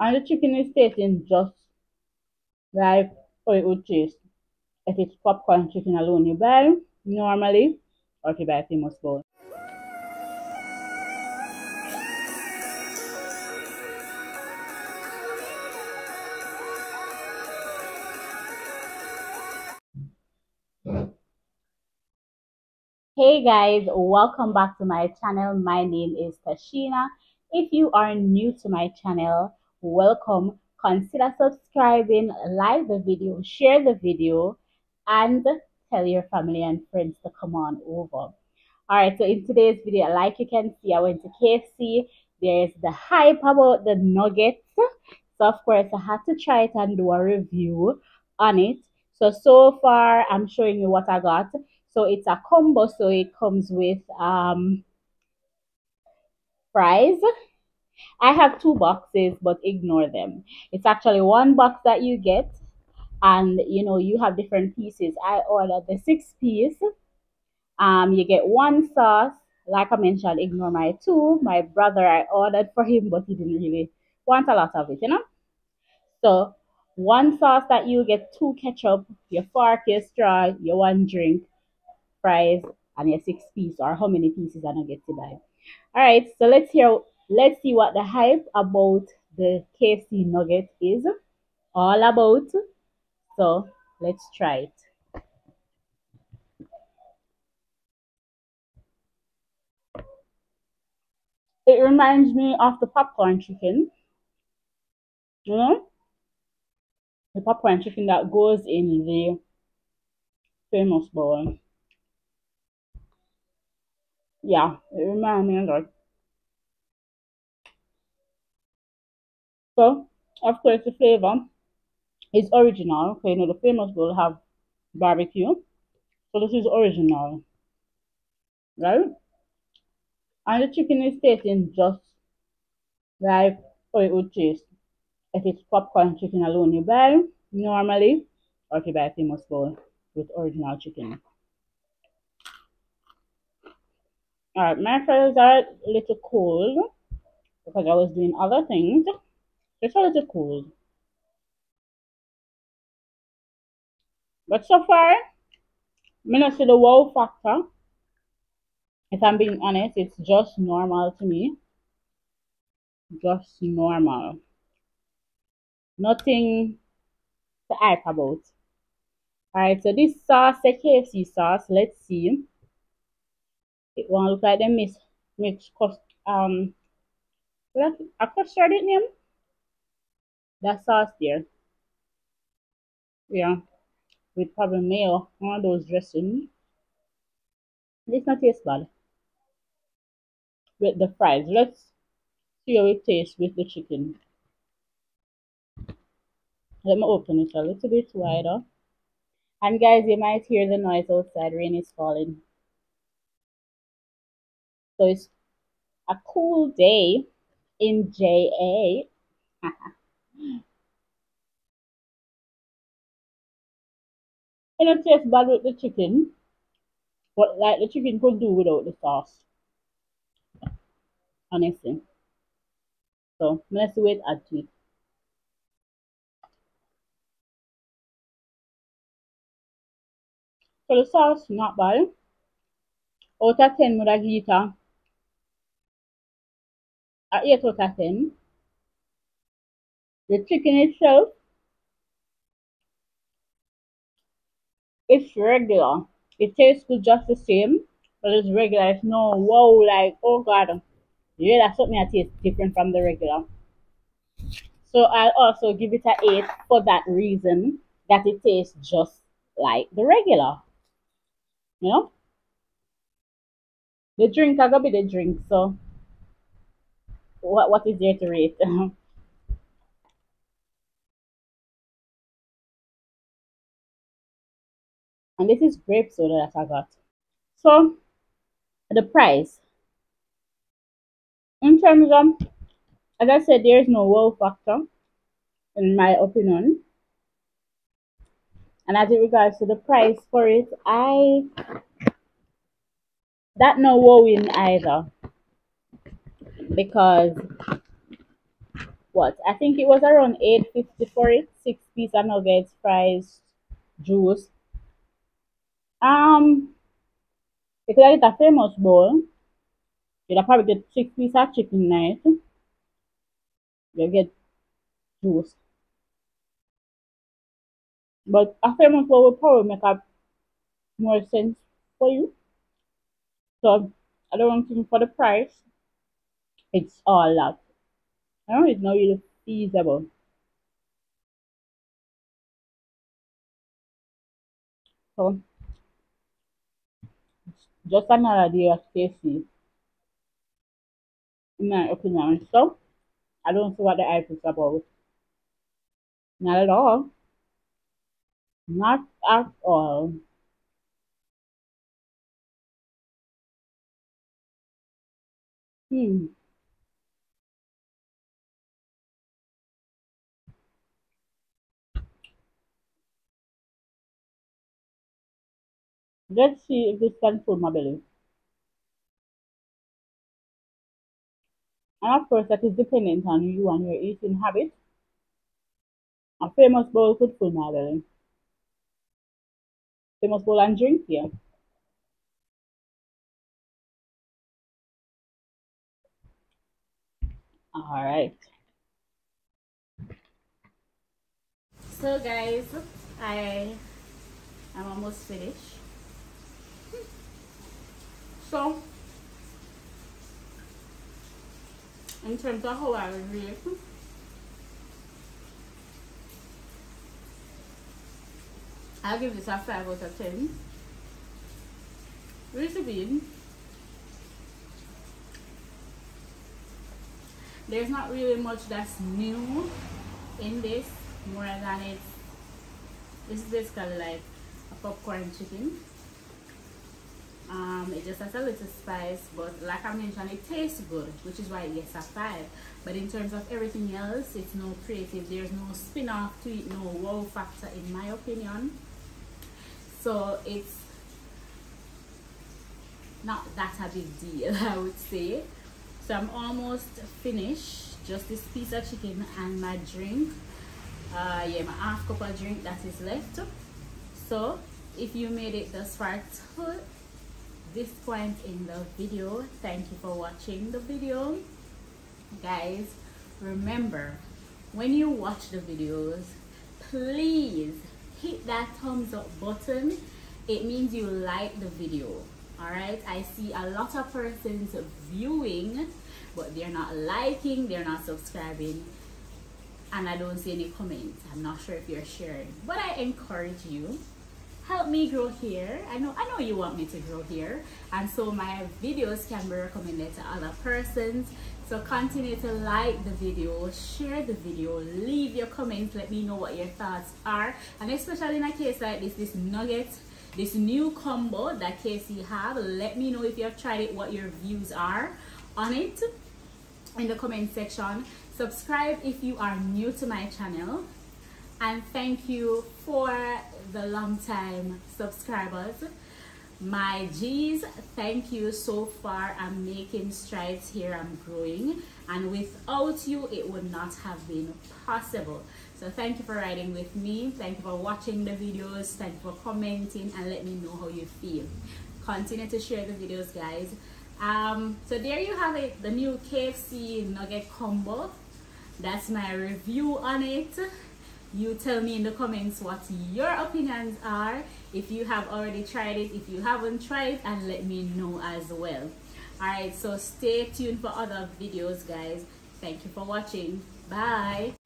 And the chicken is tasting just like how it would taste if it's popcorn chicken alone you buy normally or if you buy a famous bowl. Hey guys, welcome back to my channel. My name is Tasheena. If you are new to my channel, welcome. Consider subscribing, like the video, share the video, and tell your family and friends to come on over. Alright, so in today's video, like you can see, I went to KFC. There's the hype about the nuggets. So of course, I had to try it and do a review on it. So, so far, I'm showing you what I got. So it's a combo, so it comes with um, fries. I have two boxes, but ignore them. It's actually one box that you get, and you know you have different pieces. I ordered the six piece. Um, you get one sauce. Like I mentioned, ignore my two. My brother, I ordered for him, but he didn't really want a lot of it, you know. So one sauce that you get two ketchup, your fork, your straw, your one drink, fries, and your six piece or how many pieces are get to buy. All right, so let's hear let's see what the hype about the KFC nugget is all about. So let's try it. It reminds me of the popcorn chicken. You know? The popcorn chicken that goes in the famous bowl. Yeah, it reminds me of. So, of course, the flavor is original. Okay, you know, the famous will have barbecue. So this is original. Right? And the chicken is tasting just like how it would taste if it's popcorn chicken alone you buy normally or if you buy a famous bowl with original chicken. Alright, my fries are a little cold because I was doing other things. It's a little cold. But so far, I'm not see the wow factor. If I'm being honest, it's just normal to me. Just normal. Nothing to hype about. Alright, so this sauce, the KFC sauce, let's see. It won't look like they mix mix cost um a custard in. That sauce there. Yeah. With probably mayo, of those dressing. This not taste bad. With the fries. Let's see how it tastes with the chicken. Let me open it a little bit wider. And guys, you might hear the noise outside. Rain is falling. So it's a cool day in JA. and it tastes bad with the chicken, but like the chicken could do without the sauce. Honestly. So let's wait to it. So the sauce not bad. Out of 10 would I give it a at 8 out of 10. The chicken itself it's regular. It tastes good just the same, but it's regular. It's no wow like oh god. Yeah, that's something that tastes different from the regular. So I'll also give it a 8 for that reason that it tastes just like the regular. You know? The drink I gonna be the drink, so what what is there to rate? and this is grape soda that I got. So the price. In terms of as I said, there is no wow factor in my opinion. And as it regards to the price for it, I that no wow in either because what I think it was around 850 for it. Six of nuggets, fries, juice. Um if you get a famous bowl, you'll probably get six piece of chicken night. You'll get juice. But a famous bowl will probably make up more sense for you. So I don't think for the price it's all that. I don't know it's not really feasible. So just another day of KFC in my opinion. So I don't see what the hype is about. Not at all. Not at all. Hmm. Let's see if this can fill my belly. And of course, that is dependent on you and your eating habit. A famous bowl could fill my belly. Famous bowl and drink, yeah. All right. So guys, I am almost finished. So, in terms of how I rate, I'll give this a 5 out of 10. Reason being, there's not really much that's new in this more than it's this is basically like a popcorn chicken um, it just has a little spice but like I mentioned it tastes good which is why it gets a 5 but in terms of everything else it's no creative. There's no spin-off to it no wow factor in my opinion. So it's not that a big deal I would say. So I'm almost finished. Just this piece of chicken and my drink. Uh, yeah my half cup of drink that is left. So if you made it thus far this point in the video. Thank you for watching the video. Guys remember when you watch the videos please hit that thumbs up button. It means you like the video all right? I see a lot of persons viewing but they're not liking they're not subscribing and i don't see any comments. I'm not sure if you're sharing but i encourage you help me grow here. I know i know you want me to grow here. And so my videos can be recommended to other persons. So continue to like the video share the video leave your comments let me know what your thoughts are. And especially in a case like this this nugget this new combo that KFC have let me know if you have tried it what your views are on it in the comment section. Subscribe if you are new to my channel and thank you for the long time subscribers. My g's thank you so far. I'm making strides here. I'm growing. And without you it would not have been possible. So thank you for riding with me. Thank you for watching the videos. Thank you for commenting and let me know how you feel. Continue to share the videos guys. Um so there you have it the new kfc nugget combo. That's my review on it you tell me in the comments what your opinions are. If you have already tried it if you haven't tried and let me know as well. All right so stay tuned for other videos guys. Thank you for watching. Bye